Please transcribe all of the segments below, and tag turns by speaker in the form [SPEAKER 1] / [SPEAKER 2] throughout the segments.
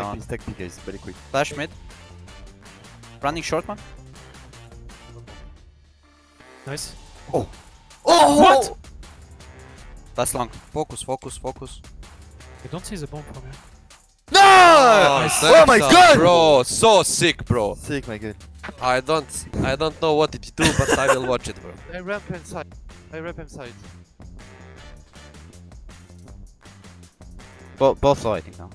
[SPEAKER 1] Stack
[SPEAKER 2] Down.
[SPEAKER 1] B, stack B, guys. Very quick.
[SPEAKER 2] Flash mid. Running short one.
[SPEAKER 3] Nice.
[SPEAKER 1] Oh! Oh!
[SPEAKER 3] What?
[SPEAKER 2] Last long. Focus, focus, focus.
[SPEAKER 3] I don't see the bomb from here.
[SPEAKER 1] No!
[SPEAKER 4] Nice.
[SPEAKER 1] Oh my
[SPEAKER 4] Nexa,
[SPEAKER 1] god!
[SPEAKER 4] Bro, so sick, bro.
[SPEAKER 1] Sick, my god.
[SPEAKER 4] I don't, I don't know what did do, but I will watch it, bro.
[SPEAKER 5] I ramp inside. I ramp inside.
[SPEAKER 2] Bo both low, I think now.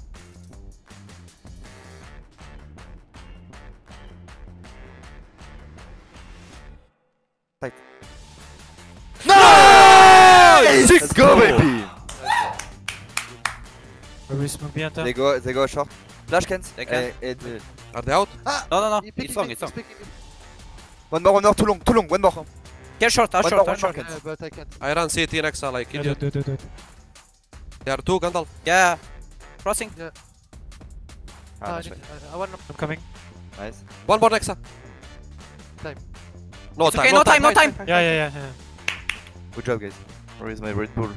[SPEAKER 3] Smoke behind
[SPEAKER 1] They go, they go short. Flash cans.
[SPEAKER 2] They can.
[SPEAKER 1] Uh, and, uh,
[SPEAKER 4] Are they out?
[SPEAKER 2] No, no, no. It's long, it's long.
[SPEAKER 5] he's picking me.
[SPEAKER 1] one more, one more, too long, too long, one more.
[SPEAKER 2] Get short, out
[SPEAKER 1] One
[SPEAKER 2] short,
[SPEAKER 1] more.
[SPEAKER 2] short.
[SPEAKER 5] Yeah, but I can't.
[SPEAKER 4] I run CT Nexa like
[SPEAKER 3] Yeah, do
[SPEAKER 4] idiot.
[SPEAKER 3] it, do.
[SPEAKER 4] There are two Gandalf.
[SPEAKER 2] Yeah. Crossing.
[SPEAKER 1] Ah,
[SPEAKER 5] Ah, I,
[SPEAKER 1] nice,
[SPEAKER 5] need, I, I want
[SPEAKER 3] I'm coming.
[SPEAKER 1] nice.
[SPEAKER 4] One more Nexa.
[SPEAKER 5] Time.
[SPEAKER 4] No
[SPEAKER 2] It's
[SPEAKER 4] time,
[SPEAKER 2] okay, no time, no time.
[SPEAKER 3] Yeah, yeah, yeah. yeah.
[SPEAKER 1] Good job, guys. Where is my Red Bull?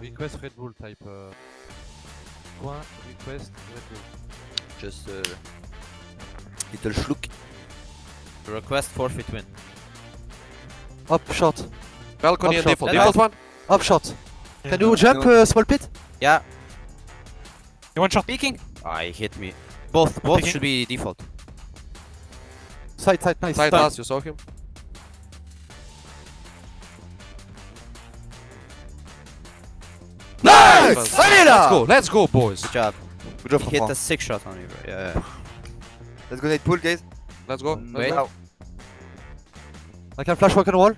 [SPEAKER 5] request Red Bull type. Uh, coin, request Red
[SPEAKER 2] Just uh,
[SPEAKER 1] Little schluck.
[SPEAKER 2] request forfeit win.
[SPEAKER 5] Up shot.
[SPEAKER 4] Balcony
[SPEAKER 5] Up shot.
[SPEAKER 4] default. Default one.
[SPEAKER 5] Up shot.
[SPEAKER 3] Yeah.
[SPEAKER 5] Can you jump uh, small pit?
[SPEAKER 2] Yeah.
[SPEAKER 3] You want shot?
[SPEAKER 2] Peeking. I he hit me. Both, both
[SPEAKER 3] Peeking.
[SPEAKER 2] should be default.
[SPEAKER 5] Side, side, nice.
[SPEAKER 4] Side last, you saw him.
[SPEAKER 1] Nice!
[SPEAKER 4] Let's
[SPEAKER 1] Vanilla!
[SPEAKER 4] go, let's go, boys.
[SPEAKER 2] Good job.
[SPEAKER 1] Good job,
[SPEAKER 2] He hit the six shot on me, bro. Yeah. yeah.
[SPEAKER 1] Let's go night pool, guys.
[SPEAKER 4] Let's go.
[SPEAKER 1] Mm,
[SPEAKER 4] Let's
[SPEAKER 2] Wait.
[SPEAKER 4] go.
[SPEAKER 5] I can flash rock and roll.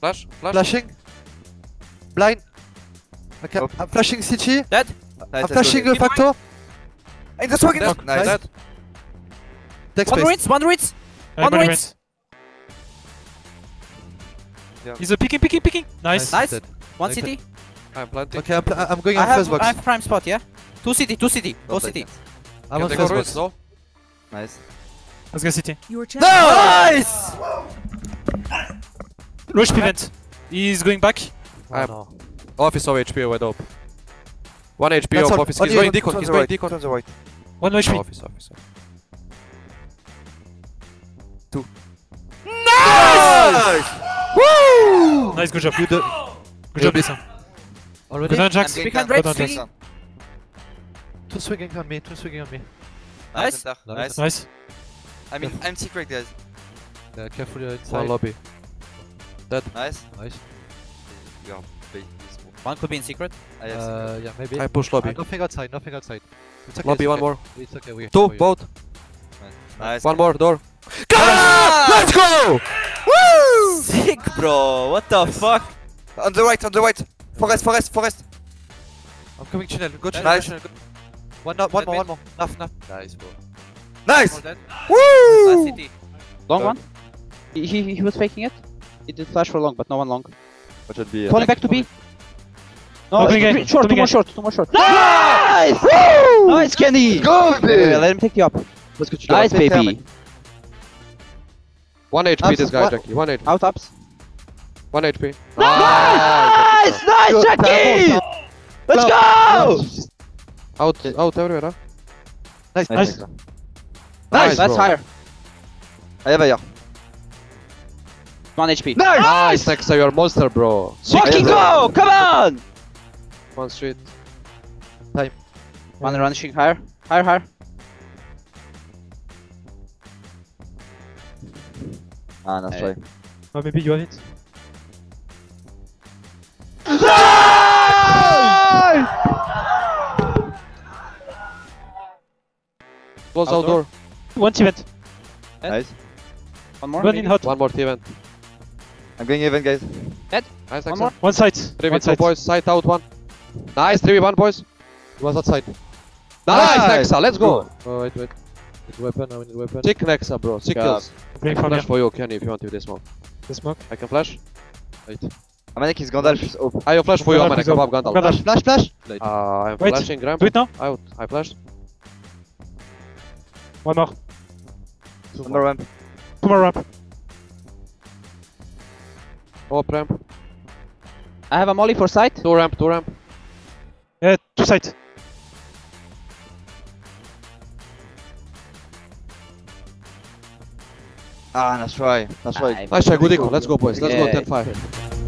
[SPEAKER 4] Flash, flash.
[SPEAKER 5] Flashing. Blind. I can,
[SPEAKER 1] Oh.
[SPEAKER 5] I'm flashing CT.
[SPEAKER 2] Dead.
[SPEAKER 1] Nice,
[SPEAKER 5] I'm flashing
[SPEAKER 1] guys.
[SPEAKER 5] uh, Factor.
[SPEAKER 1] In that's swag, in
[SPEAKER 4] Dead,
[SPEAKER 1] the Nice.
[SPEAKER 4] dead.
[SPEAKER 5] Deck
[SPEAKER 2] One
[SPEAKER 5] space.
[SPEAKER 2] rinse, one rinse.
[SPEAKER 3] Uh,
[SPEAKER 2] One
[SPEAKER 3] money
[SPEAKER 2] rinse.
[SPEAKER 1] Yeah.
[SPEAKER 3] He's a picking, picking, picking. Nice.
[SPEAKER 2] Nice.
[SPEAKER 5] Dead.
[SPEAKER 2] One
[SPEAKER 5] Okay.
[SPEAKER 2] City.
[SPEAKER 4] I'm planting.
[SPEAKER 5] Okay, I'm, pl- I'm going
[SPEAKER 2] I
[SPEAKER 5] on
[SPEAKER 2] have,
[SPEAKER 5] first box.
[SPEAKER 2] I have prime spot, yeah? Two city, two city. Go
[SPEAKER 1] Don't
[SPEAKER 2] city.
[SPEAKER 5] I'm on first box.
[SPEAKER 4] no?
[SPEAKER 1] Nice.
[SPEAKER 3] Let's go city.
[SPEAKER 6] Your channel.
[SPEAKER 1] Nice!
[SPEAKER 3] Rush pivot. He's going back.
[SPEAKER 5] Oh,
[SPEAKER 4] I'm-
[SPEAKER 5] no.
[SPEAKER 4] Office of HP wide open. One HP
[SPEAKER 5] That's
[SPEAKER 4] of
[SPEAKER 5] all-
[SPEAKER 4] office. He's going
[SPEAKER 5] on-
[SPEAKER 4] decon, he's going decon.
[SPEAKER 1] On right.
[SPEAKER 3] One HP.
[SPEAKER 4] Office, office.
[SPEAKER 1] Nice! Woo!
[SPEAKER 3] Nice, good job.
[SPEAKER 5] You do
[SPEAKER 3] Good job, Lisa.
[SPEAKER 5] Already?
[SPEAKER 3] Good on, JaCkz.
[SPEAKER 2] I'm
[SPEAKER 3] Good
[SPEAKER 2] getting
[SPEAKER 3] on,
[SPEAKER 2] red JaCkz.
[SPEAKER 5] Two swinging on me. Two swinging on me.
[SPEAKER 2] Nice.
[SPEAKER 1] Nice. Nice.
[SPEAKER 3] Nice.
[SPEAKER 1] I mean, I'm secret, guys.
[SPEAKER 5] Yeah, carefully uh,
[SPEAKER 4] One
[SPEAKER 5] inside.
[SPEAKER 4] lobby.
[SPEAKER 1] Nice.
[SPEAKER 5] Nice.
[SPEAKER 1] You are.
[SPEAKER 2] One could be in secret.
[SPEAKER 1] I have
[SPEAKER 5] Uh, yeah, maybe.
[SPEAKER 4] I push
[SPEAKER 5] Uh,
[SPEAKER 4] lobby.
[SPEAKER 5] nothing outside. Nothing outside. It's okay.
[SPEAKER 4] Lobby,
[SPEAKER 5] it's
[SPEAKER 4] one more.
[SPEAKER 5] It's okay. We
[SPEAKER 4] Two, both.
[SPEAKER 1] secret. Nice.
[SPEAKER 4] One more, door.
[SPEAKER 1] Let's go! Woo!
[SPEAKER 2] Sick, bro. What the fuck?
[SPEAKER 1] On the right, on the right. Forest, forest, forest.
[SPEAKER 5] I'm coming channel. Go channel.
[SPEAKER 1] Nice.
[SPEAKER 5] Go channel. Go. One, no, one more. One more. Enough, enough.
[SPEAKER 1] Nice, bro. Nice! Woo!
[SPEAKER 2] Last.
[SPEAKER 7] Long
[SPEAKER 1] Uh,
[SPEAKER 7] one. He, he, he was faking it. He did flash for long, but no one long.
[SPEAKER 1] What should be? uh,
[SPEAKER 7] Falling back to B. No,
[SPEAKER 3] Opening
[SPEAKER 7] three- short, two more short, two more short. Nice! Woo! Nice, Kenny!
[SPEAKER 1] Go,
[SPEAKER 7] Yeah, yeah, let him take you up.
[SPEAKER 1] Parce que tu
[SPEAKER 7] Nice,
[SPEAKER 1] dois faire,
[SPEAKER 7] baby.
[SPEAKER 4] One HP,
[SPEAKER 5] Abs-
[SPEAKER 4] this guy,
[SPEAKER 5] what?
[SPEAKER 4] Jackie. One HP.
[SPEAKER 7] Out ups.
[SPEAKER 4] One HP.
[SPEAKER 7] Nice! Nice,
[SPEAKER 5] Good.
[SPEAKER 7] Jackie! Let's go!
[SPEAKER 4] Out, out everywhere, huh?
[SPEAKER 5] Nice,
[SPEAKER 1] Nice.
[SPEAKER 5] nice.
[SPEAKER 4] Nice,
[SPEAKER 7] That's
[SPEAKER 4] bro.
[SPEAKER 7] higher.
[SPEAKER 1] Allez, va,
[SPEAKER 7] One HP.
[SPEAKER 4] Nice, Nexa, you're a monster, bro.
[SPEAKER 7] Fucking go! Come on!
[SPEAKER 4] One street.
[SPEAKER 7] One running higher. Higher, higher.
[SPEAKER 1] Ah, nice
[SPEAKER 2] Hey.
[SPEAKER 1] try.
[SPEAKER 3] Oh, maybe you have it.
[SPEAKER 4] Close
[SPEAKER 2] Outdoor.
[SPEAKER 4] outdoor.
[SPEAKER 3] One event.
[SPEAKER 1] Nice.
[SPEAKER 2] One more.
[SPEAKER 3] One in hot.
[SPEAKER 4] One more event.
[SPEAKER 1] I'm going even, guys.
[SPEAKER 4] Nice,
[SPEAKER 2] One more.
[SPEAKER 3] One side.
[SPEAKER 4] Three
[SPEAKER 3] One side.
[SPEAKER 4] boys. Side out one. Nice, three v one boys.
[SPEAKER 5] He was outside.
[SPEAKER 4] Nice,
[SPEAKER 1] Nice.
[SPEAKER 4] Nexa, let's go.
[SPEAKER 5] Oh, wait, wait. Need weapon. I need weapon.
[SPEAKER 4] Sick Nexa, bro. Sick
[SPEAKER 1] Yeah.
[SPEAKER 4] kills.
[SPEAKER 3] Playing from
[SPEAKER 4] Flash
[SPEAKER 3] here.
[SPEAKER 4] for you, Kenny, if you want to this smoke.
[SPEAKER 3] The smoke.
[SPEAKER 4] I can flash.
[SPEAKER 1] I'm making his Gandalf is up.
[SPEAKER 4] I have flash for you, I'm
[SPEAKER 3] gonna
[SPEAKER 4] come
[SPEAKER 3] up
[SPEAKER 4] Gandalf.
[SPEAKER 3] Gandalf.
[SPEAKER 5] Flash, flash! Late.
[SPEAKER 4] Uh, I'm
[SPEAKER 3] Wait.
[SPEAKER 4] flashing, Gramp.
[SPEAKER 3] Do it now.
[SPEAKER 4] Out. I flashed.
[SPEAKER 3] One more.
[SPEAKER 1] Two One more ramp.
[SPEAKER 3] Two more ramp.
[SPEAKER 4] Up ramp.
[SPEAKER 7] I have a molly for sight.
[SPEAKER 4] Two ramp, two ramp.
[SPEAKER 3] Yeah, two sight.
[SPEAKER 1] Ah, that's right. That's right.
[SPEAKER 7] Ah,
[SPEAKER 4] nice try, good echo. Let's go, boys. Let's
[SPEAKER 7] yeah.
[SPEAKER 4] go 10-5.